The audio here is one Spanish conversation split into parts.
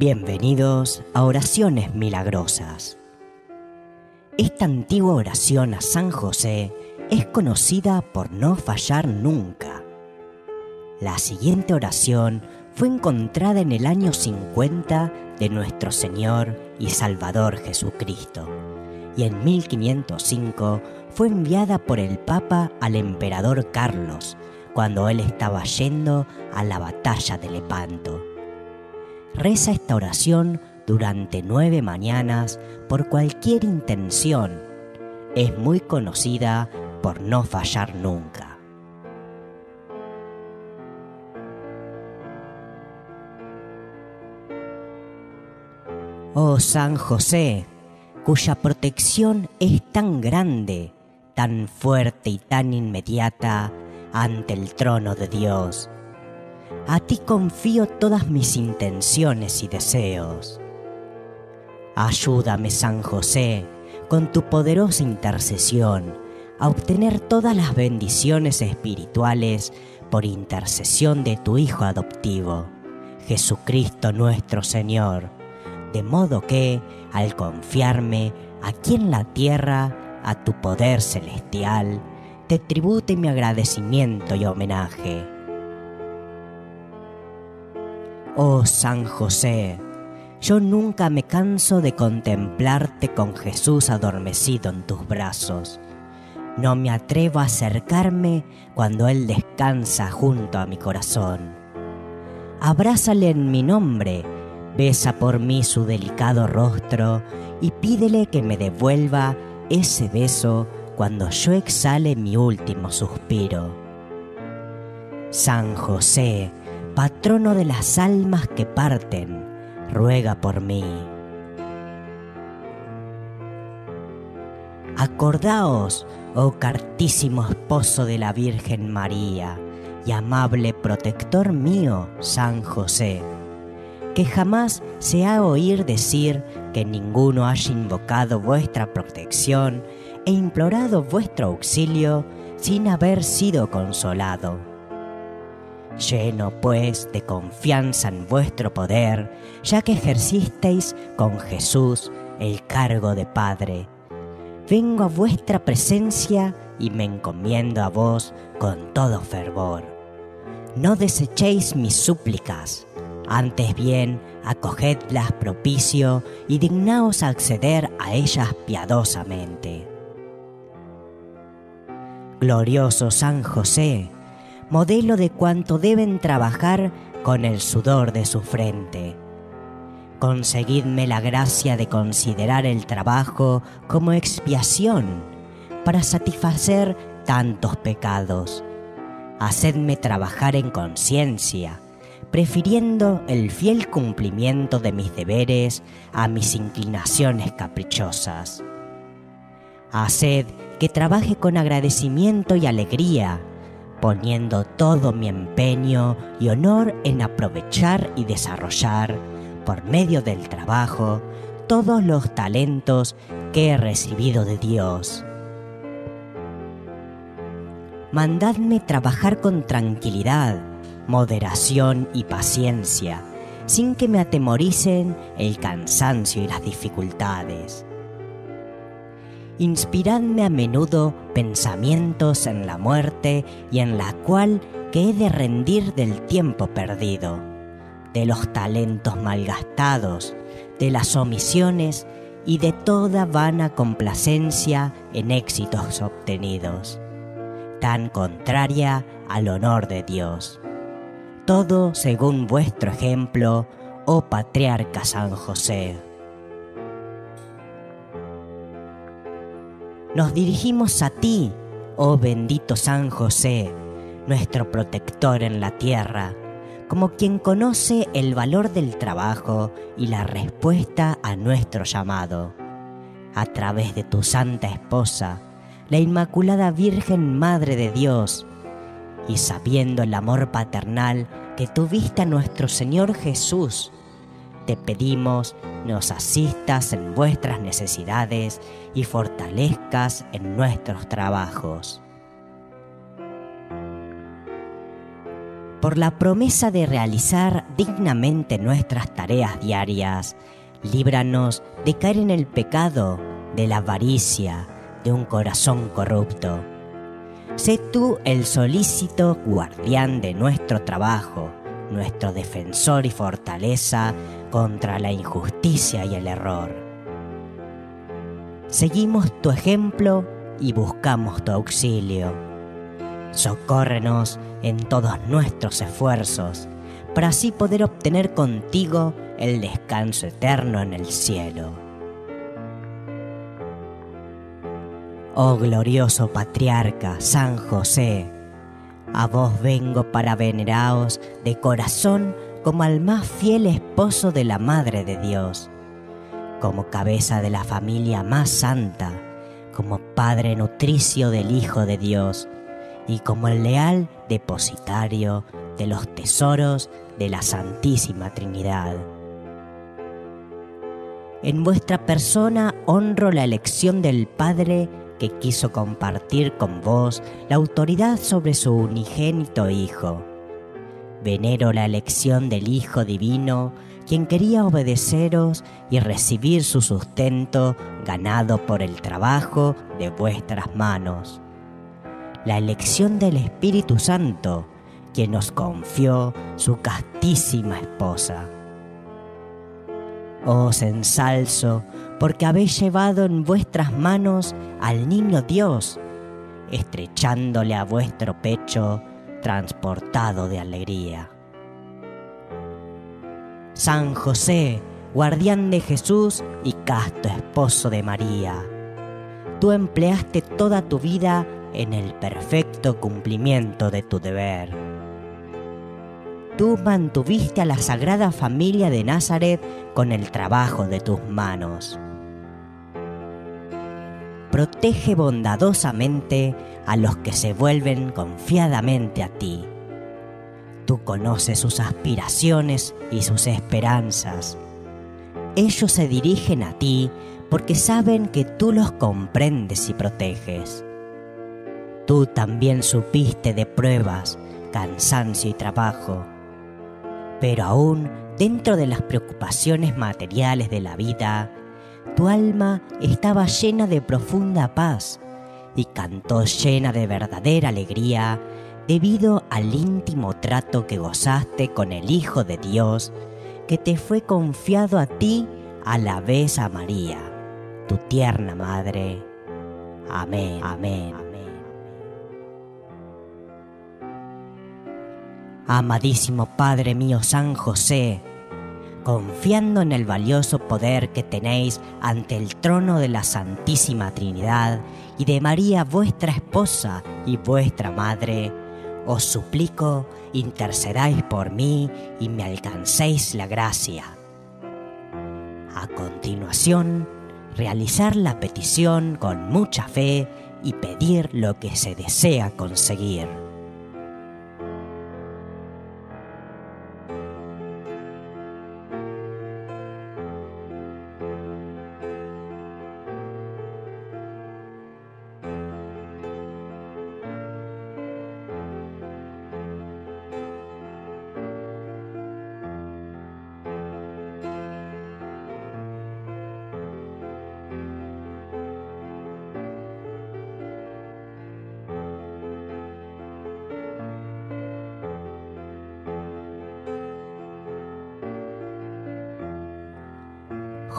Bienvenidos a Oraciones Milagrosas. Esta antigua oración a San José es conocida por no fallar nunca. La siguiente oración fue encontrada en el año 50 de nuestro Señor y Salvador Jesucristo y en 1505 fue enviada por el Papa al emperador Carlos cuando él estaba yendo a la batalla de Lepanto. Reza esta oración durante nueve mañanas por cualquier intención. Es muy conocida por no fallar nunca. Oh San José, cuya protección es tan grande, tan fuerte y tan inmediata ante el trono de Dios a ti confío todas mis intenciones y deseos. Ayúdame, San José, con tu poderosa intercesión, a obtener todas las bendiciones espirituales por intercesión de tu Hijo adoptivo, Jesucristo nuestro Señor, de modo que, al confiarme aquí en la tierra a tu poder celestial, te tribute mi agradecimiento y homenaje Oh San José, yo nunca me canso de contemplarte con Jesús adormecido en tus brazos. No me atrevo a acercarme cuando Él descansa junto a mi corazón. Abrázale en mi nombre, besa por mí su delicado rostro y pídele que me devuelva ese beso cuando yo exhale mi último suspiro. San José, patrono de las almas que parten, ruega por mí. Acordaos, oh cartísimo esposo de la Virgen María y amable protector mío, San José, que jamás se ha oír decir que ninguno haya invocado vuestra protección e implorado vuestro auxilio sin haber sido consolado Lleno pues de confianza en vuestro poder, ya que ejercisteis con Jesús el cargo de Padre. Vengo a vuestra presencia y me encomiendo a vos con todo fervor. No desechéis mis súplicas, antes bien acogedlas propicio y dignaos acceder a ellas piadosamente. Glorioso San José, modelo de cuanto deben trabajar con el sudor de su frente. Conseguidme la gracia de considerar el trabajo como expiación para satisfacer tantos pecados. Hacedme trabajar en conciencia, prefiriendo el fiel cumplimiento de mis deberes a mis inclinaciones caprichosas. Haced que trabaje con agradecimiento y alegría, poniendo todo mi empeño y honor en aprovechar y desarrollar, por medio del trabajo, todos los talentos que he recibido de Dios. Mandadme trabajar con tranquilidad, moderación y paciencia, sin que me atemoricen el cansancio y las dificultades inspiradme a menudo pensamientos en la muerte y en la cual que he de rendir del tiempo perdido, de los talentos malgastados, de las omisiones y de toda vana complacencia en éxitos obtenidos, tan contraria al honor de Dios. Todo según vuestro ejemplo, oh patriarca San José. Nos dirigimos a ti, oh bendito San José, nuestro protector en la tierra, como quien conoce el valor del trabajo y la respuesta a nuestro llamado. A través de tu santa esposa, la Inmaculada Virgen Madre de Dios, y sabiendo el amor paternal que tuviste a nuestro Señor Jesús, te pedimos nos asistas en vuestras necesidades y fortalezcas en nuestros trabajos. por la promesa de realizar dignamente nuestras tareas diarias, líbranos de caer en el pecado, de la avaricia, de un corazón corrupto. Sé tú el solícito guardián de nuestro trabajo, nuestro defensor y fortaleza contra la injusticia y el error. Seguimos tu ejemplo y buscamos tu auxilio. Socórrenos en todos nuestros esfuerzos, para así poder obtener contigo el descanso eterno en el cielo. Oh glorioso patriarca San José, a vos vengo para veneraos de corazón como al más fiel esposo de la Madre de Dios, como cabeza de la familia más santa, como Padre nutricio del Hijo de Dios y como el leal depositario de los tesoros de la Santísima Trinidad. En vuestra persona honro la elección del Padre que quiso compartir con vos la autoridad sobre su unigénito Hijo. Venero la elección del Hijo Divino, quien quería obedeceros y recibir su sustento ganado por el trabajo de vuestras manos. La elección del Espíritu Santo, quien os confió su castísima esposa. Os ensalzo porque habéis llevado en vuestras manos al niño Dios, estrechándole a vuestro pecho, transportado de alegría. San José, guardián de Jesús y casto esposo de María, tú empleaste toda tu vida en el perfecto cumplimiento de tu deber. Tú mantuviste a la Sagrada Familia de Nazaret con el trabajo de tus manos protege bondadosamente a los que se vuelven confiadamente a ti. Tú conoces sus aspiraciones y sus esperanzas. Ellos se dirigen a ti porque saben que tú los comprendes y proteges. Tú también supiste de pruebas, cansancio y trabajo. Pero aún dentro de las preocupaciones materiales de la vida, tu alma estaba llena de profunda paz y cantó llena de verdadera alegría debido al íntimo trato que gozaste con el Hijo de Dios que te fue confiado a ti a la vez a María, tu tierna madre. Amén, amén, amén. Amadísimo Padre mío San José, confiando en el valioso poder que tenéis ante el trono de la Santísima Trinidad y de María vuestra esposa y vuestra madre, os suplico intercedáis por mí y me alcancéis la gracia. A continuación, realizar la petición con mucha fe y pedir lo que se desea conseguir.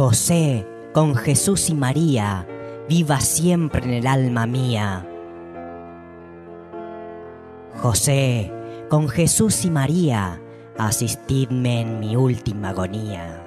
José, con Jesús y María, viva siempre en el alma mía. José, con Jesús y María, asistidme en mi última agonía.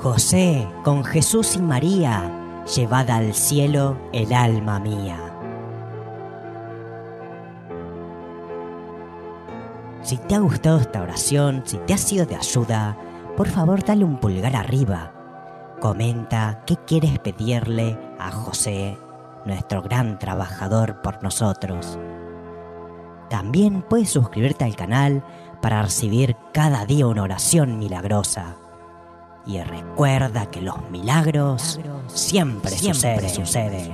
José, con Jesús y María, llevad al cielo el alma mía. Si te ha gustado esta oración, si te ha sido de ayuda, por favor dale un pulgar arriba. Comenta qué quieres pedirle a José, nuestro gran trabajador por nosotros. También puedes suscribirte al canal para recibir cada día una oración milagrosa. Y recuerda que los milagros siempre, siempre suceden.